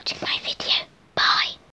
watching my video.